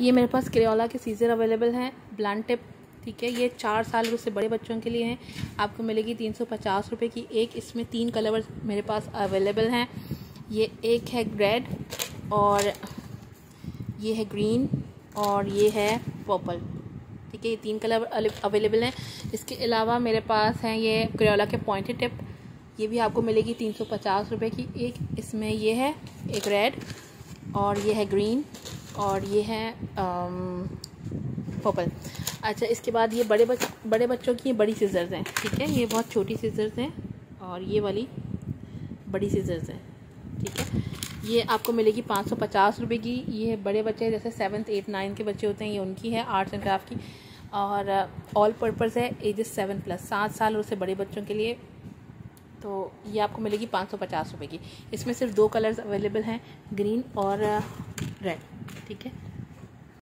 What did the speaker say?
ये मेरे पास क्रियोला के सीज़र अवेलेबल हैं, ब्लांड टिप, ठीक है? ये चार साल उससे बड़े बच्चों के लिए हैं। आपको मिलेगी तीन सौ पचास रुपये की एक। इसमें तीन कलर मेरे पास अवेलेबल हैं। ये एक है रेड और ये है ग्रीन और ये है पर्पल, ठीक है? ये तीन कलर अवेलेबल हैं। इसके अलावा मेरे पास हैं ये क्रियोला के पॉइंटेड टिप। ये भी आपको मिलेगी तीन सौ पचास रुपये की एक। इसमें ये है एक रेड और ये है ग्रीन और ये है पर्पल अच्छा इसके बाद ये बड़े बच, बड़े बच्चों की ये बड़ी सीजर्स हैं, ठीक है? ये बहुत छोटी सीजर्स हैं और ये वाली बड़ी सीजर्स हैं, ठीक है? ये आपको मिलेगी पाँच सौ पचास रुपये की। ये बड़े बच्चे जैसे सेवन्थ एट नाइन्थ के बच्चे होते हैं, ये उनकी है आर्ट्स एंड क्राफ्ट की। और ऑल पर्पज़ है एजेस सेवन प्लस सात साल और उससे बड़े बच्चों के लिए। तो ये आपको मिलेगी पाँच सौ पचास रुपये की। इसमें सिर्फ़ दो कलर्स अवेलेबल हैं ग्रीन और रेड ठीक है?